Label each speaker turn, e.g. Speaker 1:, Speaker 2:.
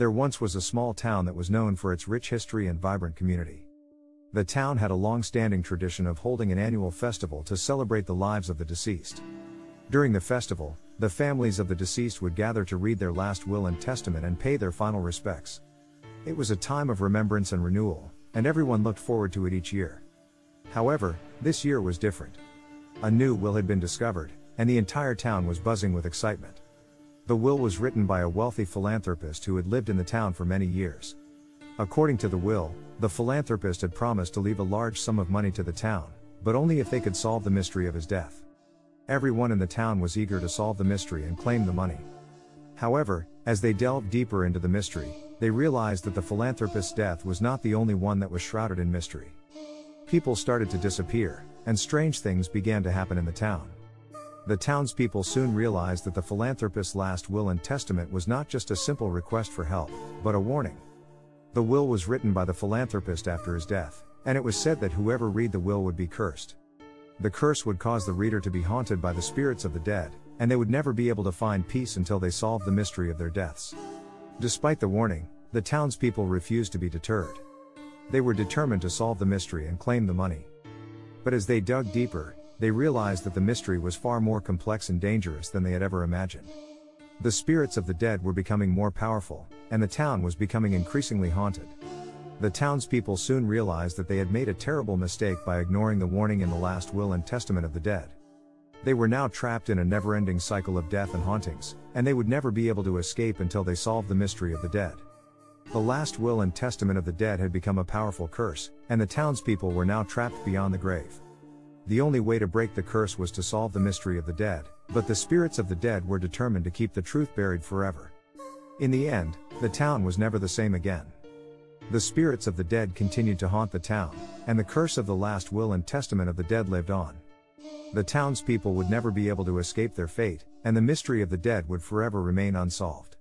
Speaker 1: There once was a small town that was known for its rich history and vibrant community. The town had a long standing tradition of holding an annual festival to celebrate the lives of the deceased. During the festival, the families of the deceased would gather to read their last will and testament and pay their final respects. It was a time of remembrance and renewal, and everyone looked forward to it each year. However, this year was different. A new will had been discovered, and the entire town was buzzing with excitement. The will was written by a wealthy philanthropist who had lived in the town for many years. According to the will, the philanthropist had promised to leave a large sum of money to the town, but only if they could solve the mystery of his death. Everyone in the town was eager to solve the mystery and claim the money. However, as they delved deeper into the mystery, they realized that the philanthropist's death was not the only one that was shrouded in mystery. People started to disappear, and strange things began to happen in the town. The townspeople soon realized that the philanthropist's last will and testament was not just a simple request for help, but a warning. The will was written by the philanthropist after his death, and it was said that whoever read the will would be cursed. The curse would cause the reader to be haunted by the spirits of the dead, and they would never be able to find peace until they solved the mystery of their deaths. Despite the warning, the townspeople refused to be deterred. They were determined to solve the mystery and claim the money. But as they dug deeper, they realized that the mystery was far more complex and dangerous than they had ever imagined. The spirits of the dead were becoming more powerful, and the town was becoming increasingly haunted. The townspeople soon realized that they had made a terrible mistake by ignoring the warning in the last will and testament of the dead. They were now trapped in a never ending cycle of death and hauntings, and they would never be able to escape until they solved the mystery of the dead. The last will and testament of the dead had become a powerful curse, and the townspeople were now trapped beyond the grave. The only way to break the curse was to solve the mystery of the dead, but the spirits of the dead were determined to keep the truth buried forever. In the end, the town was never the same again. The spirits of the dead continued to haunt the town, and the curse of the last will and testament of the dead lived on. The townspeople would never be able to escape their fate, and the mystery of the dead would forever remain unsolved.